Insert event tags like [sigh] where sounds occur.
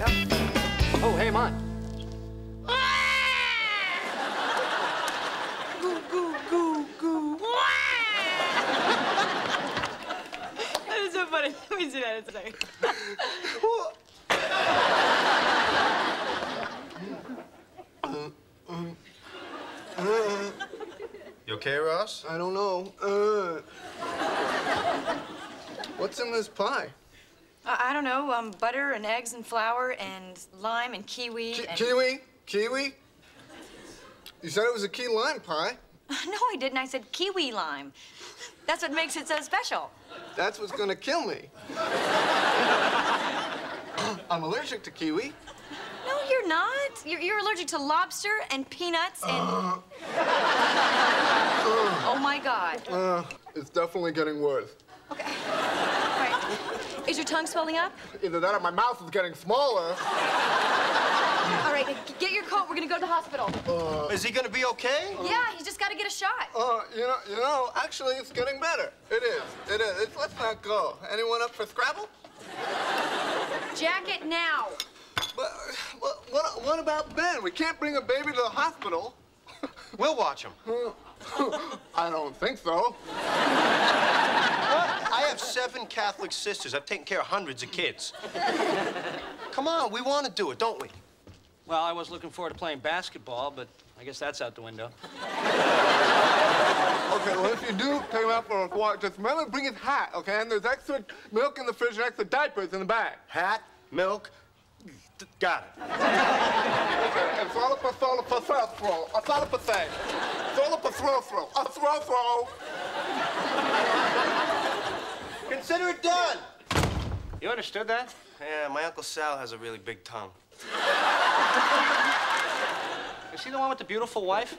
go. Oh, hey, I'm. Goo, goo, goo, goo. that is so funny. [laughs] Let me see that in a second. You okay, Ross? I don't know. Uh, what's in this pie? Uh, I don't know, um, butter and eggs and flour and lime and kiwi Ki- and... kiwi? Kiwi? You said it was a key lime pie. [laughs] No, I didn't. I said kiwi lime. That's what makes it so special. That's what's gonna kill me. [laughs] I'm allergic to kiwi. No, you're not. You're, you're allergic to lobster and peanuts and... [laughs] oh, my God. Uh, it's definitely getting worse. Okay. All right. Is your tongue swelling up? Either that or my mouth is getting smaller. All right, get your coat. We're gonna go to the hospital. Is he gonna be okay? Yeah, he's just gotta get a shot. Uh, you know, you know, actually, it's getting better. It is. It is. It's, let's not go. Anyone up for Scrabble? Jacket now. But what, what, what about Ben? We can't bring a baby to the hospital. We'll watch him. [laughs] I don't think so. I have seven Catholic sisters. I've taken care of hundreds of kids. Come on, we want to do it, don't we? Well, I was looking forward to playing basketball, but I guess that's out the window. Okay, well, if you do take him out for a walk, just remember to bring his hat, okay? And there's extra milk in the fridge and extra diapers in the bag. Hat, milk. D- got it. Okay, and throw up a throw up a throw throw. A throw up a thing. Throw up a throw throw. A throw throw. Consider it done. You understood that? Yeah, my Uncle Sal has a really big tongue. Is he the one with the beautiful wife?